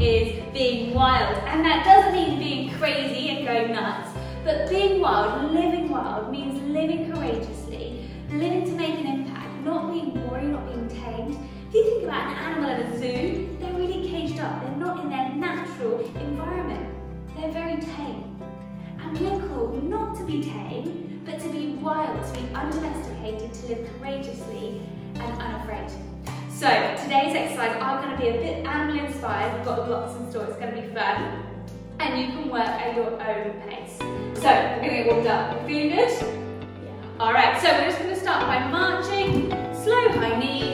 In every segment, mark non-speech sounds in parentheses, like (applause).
is being wild. And that doesn't mean being crazy and going nuts, but being wild, living wild, means living courageously, living to make an impact, not being boring, not being tamed. If you think about an animal at a zoo, they're really caged up. They're not in their natural environment. They're very tame. And we're called not to be tame, but to be wild, to be undomesticated, to live courageously and unafraid. So today's exercise are going to be a bit animal inspired. We've got lots in store. It's going to be fun. And you can work at your own pace. So we're going to get warmed up. Feeling good? Yeah. All right, so we're just going to start by marching, slow high knees.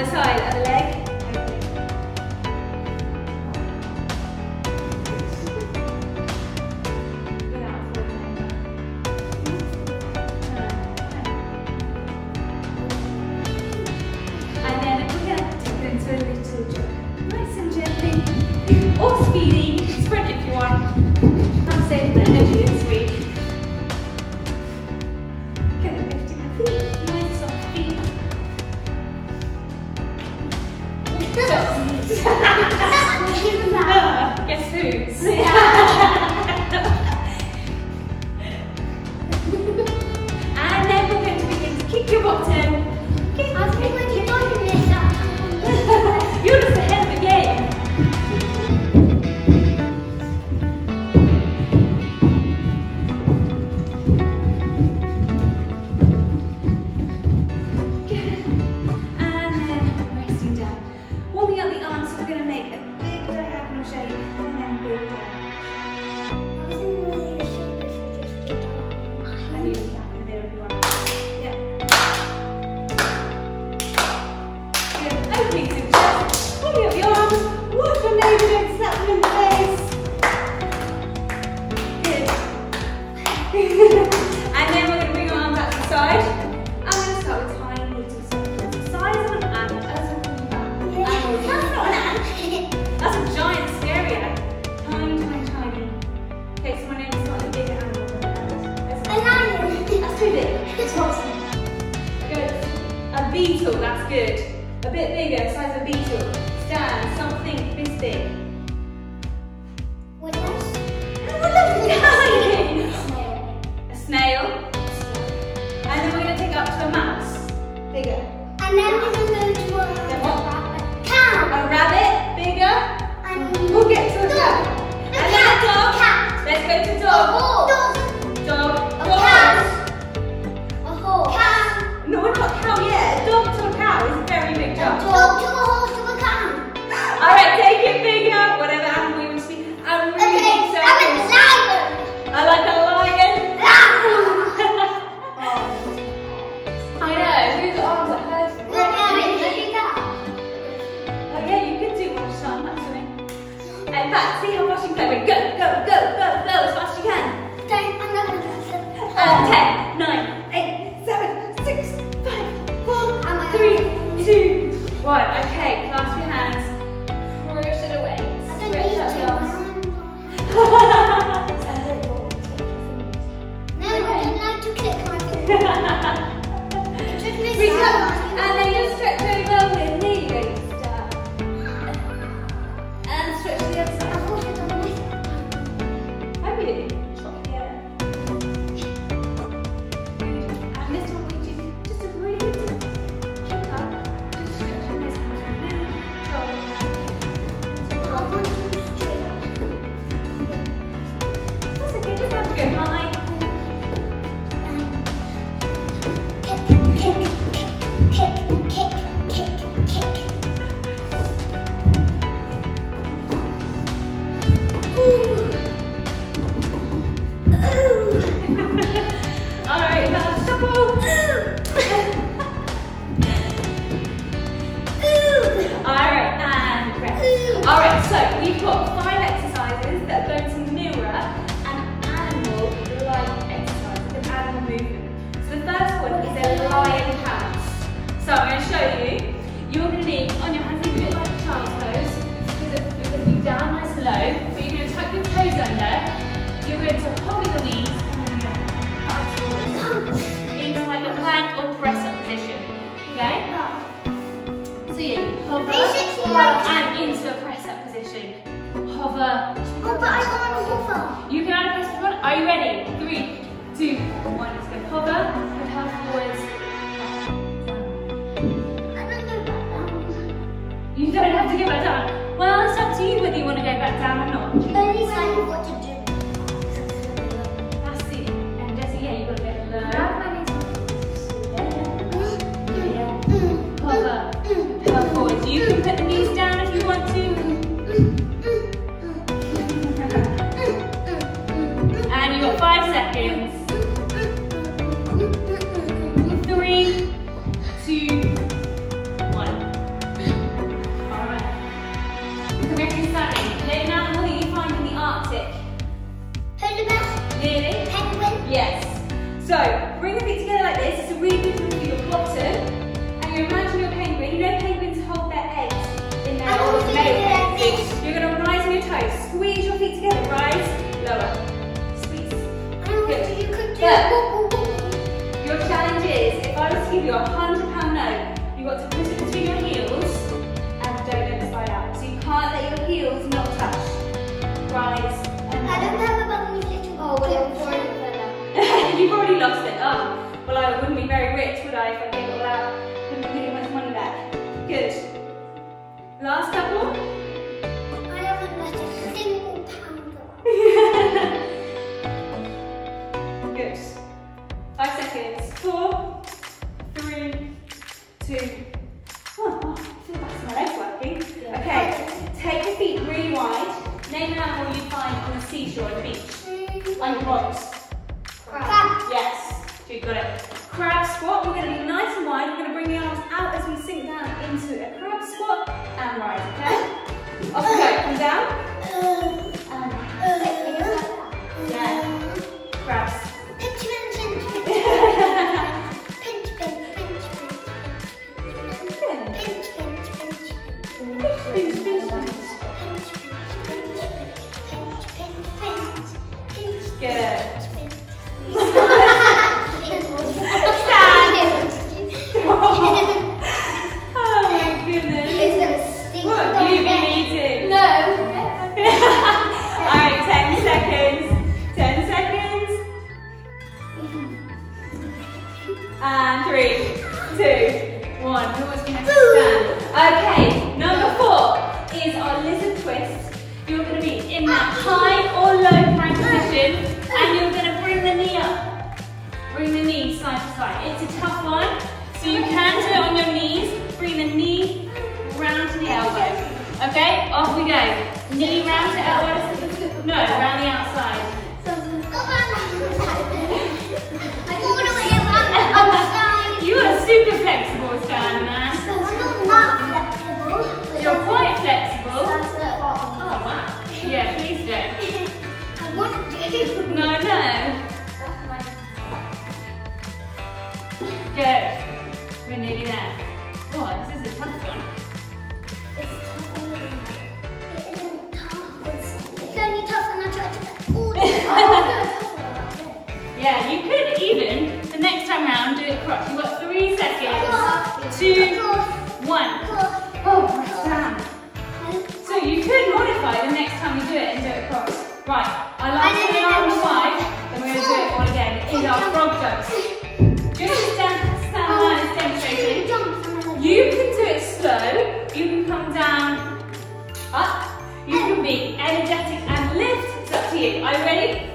the soil (laughs) Guess who? and then we're going to begin to kick your bottom. Perfect. Good. Back down. Well, it's up to you whether you want to go back down or not. Only when I know what to do. Want you could do Yeah. woo, woo, woo. Your challenge is, if I was to give you a hundred pound note, you've got to put it between your heels and don't let it slide out. So you can't let your heels not touch. Rise and I don't have a bum little. Oh, already You've already lost it. Oh, well, I wouldn't be very rich, would I, if I gave it all out? Wouldn't be getting much money back. Good. Last couple. Okay, off we go. Knee round to elbow. No, round the outside. Yeah, you could even, the next time round, do it cross. You've got three seconds. Two, one. Oh, press down. So you could modify the next time you do it and do it cross. Right, I like to the arms wide, then we're going to do it all again. Is our frog jumps. Just stand, stand line is. You can do it slow, you can come down, up, you can be energetic and lift. It's up to you. Are you ready?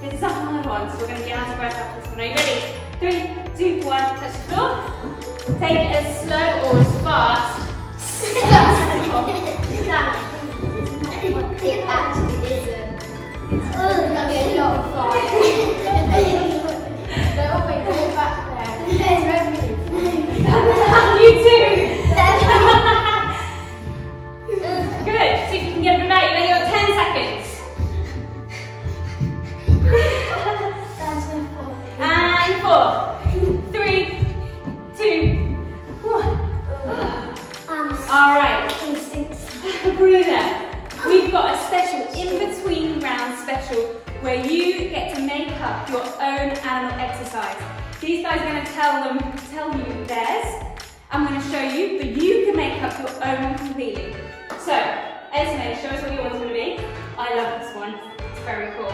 This is a hard one, so we're going to get out of breath after this one. Are you ready? Three, two, one, touch the floor. Take it as slow or as fast. (laughs) (laughs) own one completely. So, Esme, show us what yours is going to be. I love this one. It's very cool.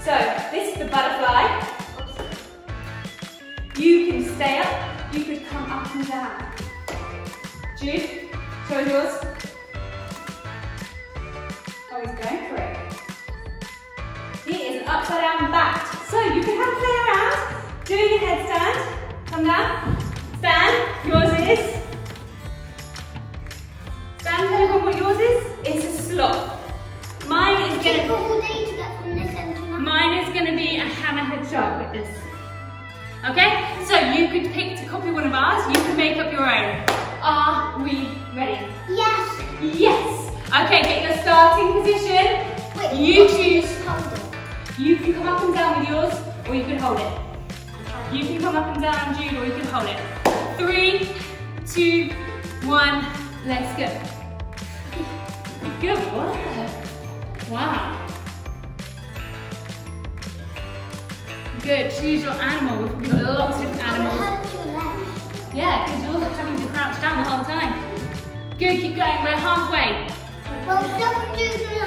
So, this is the butterfly. You can stay up, you could come up and down. Jude, show us yours. Oh, he's going for it. He is upside down backed. So you can have a play around, doing a headstand. Come down. Stand. Yours is. Stand, tell everyone what yours is. It's a slot. Mine is gonna. all day to get from this end to. Mine is gonna be a hammerhead shark with this. Okay? So you could pick to copy one of ours. You can make up your own. Are we ready? Yes. Yes. Okay, get your starting position. Wait, You choose. is hold it? You can come up and down with yours, or you can hold it. You can come up and down, Jude, or you can hold it. Three, two, one, let's go. Good work. Wow. Good, choose your animal. We've got lots of animals. Yeah, because you're having to crouch down the whole time. Good, keep going, we're halfway. Well, don't do now.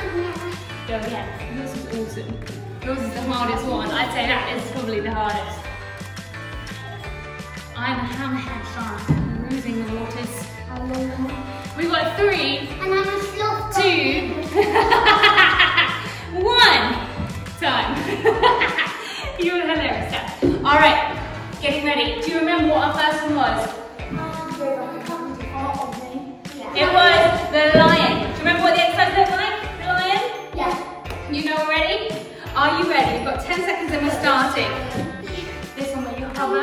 Go again. Yours is awesome. Yours is the hardest one. I'd say that is probably the hardest. I'm a hammerhead shark, cruising the waters. We've got three, And I'm a sloth. two, (laughs) one. Time. (laughs) you were hilarious. All right, getting ready. Do you remember what our first one was? It was the lion. Do you remember what the exercise looked like? The lion? Yeah. You know already? Are you ready? We've got 10 seconds and we're starting. This one where you hover.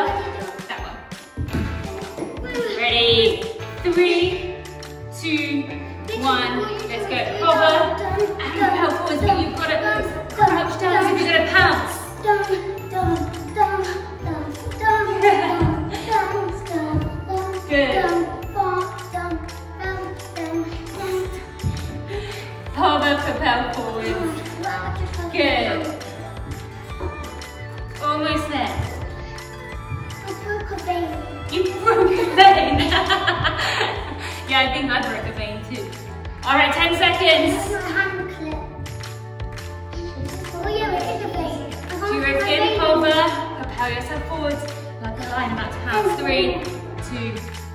That one. Ready? Three, two, one. Let's go. Hover. And propel forwards, Three, two,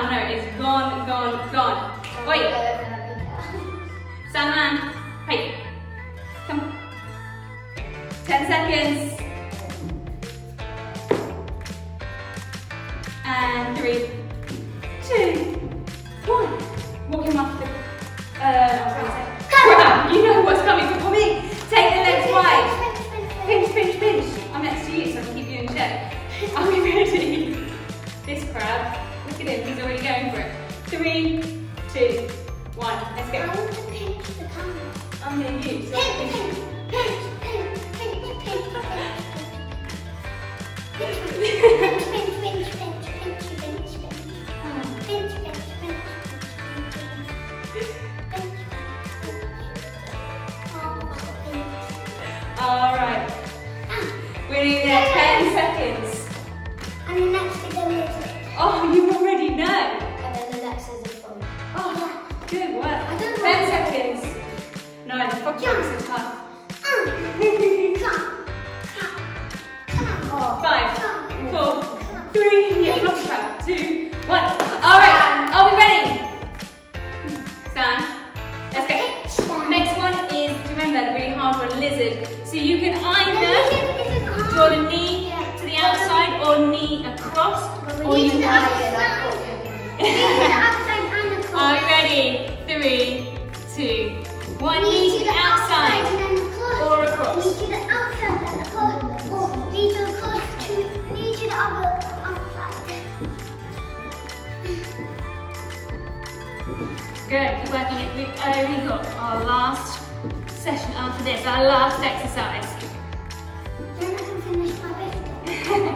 hundred pound is gone, gone, gone. Wait, stand camera. I'm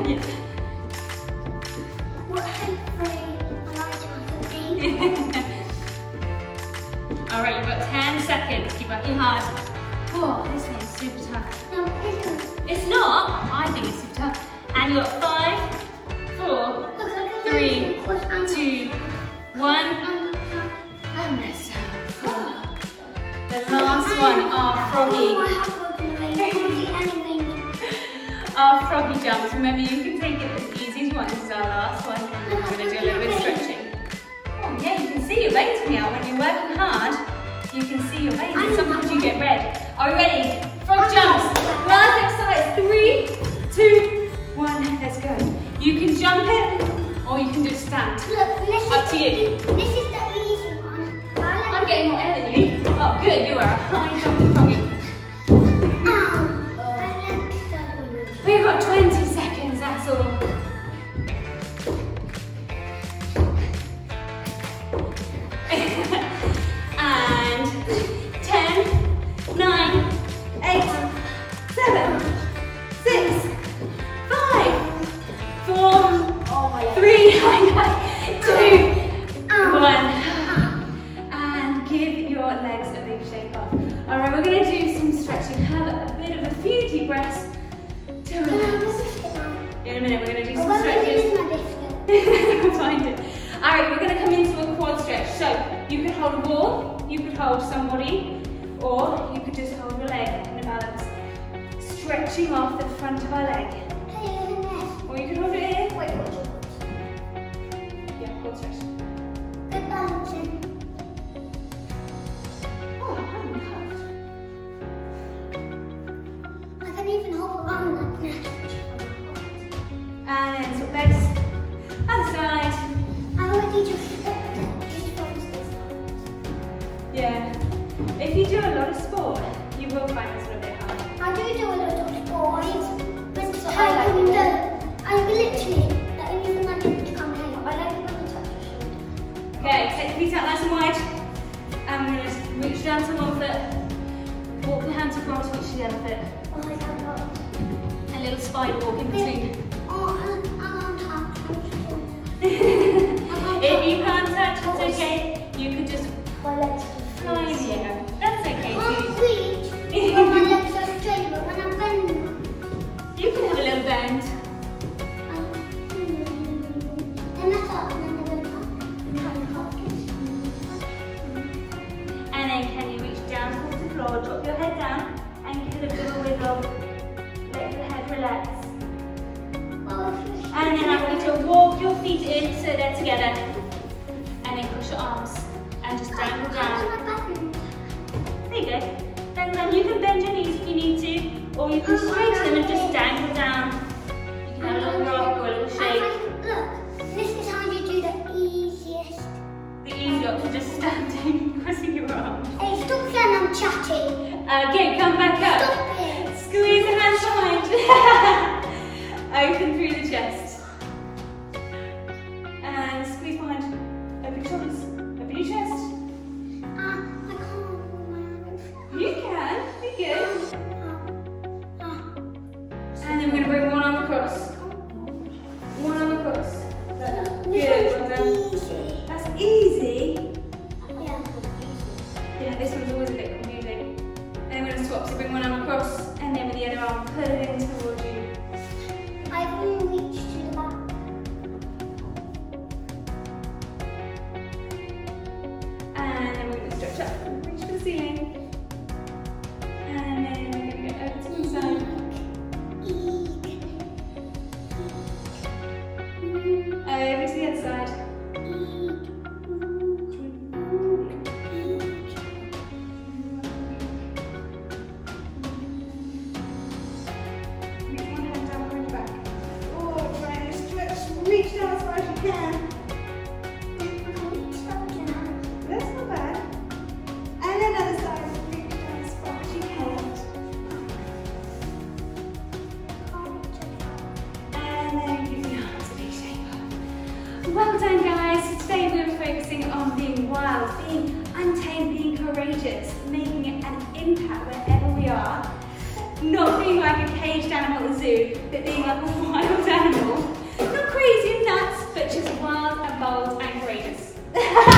(laughs) Alright, you've got 10 seconds. Keep working hard. Oh, this one's super tough. No, it isn't. It's not? I think it's super tough. And you've got Remember, you can take it as easy as you want. This is our last one. We're going to do a little bit of stretching. Oh, yeah, you can see your veins now. When you're working hard, you can see your veins. Sometimes you get red. Are we ready? Frog jumps. Last exercise. Three, two, one. Let's go. You can jump it, or you can just stand. Look, Up to you. This is the easy one. I'm getting more air than you. Oh, good. You are a high jumper. front of our leg. Or you can hold it here. Wait, watch. Yeah, go stretch. Good balancing. Oh, I'm hurt. I can even hop around like that. And then swap legs. Other side. I already just Yeah. If you do a lot of sport, you will find this grass which is the elephant. Oh my god. A little spider walking between got to just standing, (laughs) crossing your arms. Hey, stop then, I'm chatting. Okay, come back up. Stop it. Squeeze the hands behind. (laughs) Open through the focusing on being wild, being untamed, being courageous, making an impact wherever we are. Not being like a caged animal at the zoo, but being like a wild (laughs) animal. Not crazy and nuts, but just wild and bold and courageous. (laughs)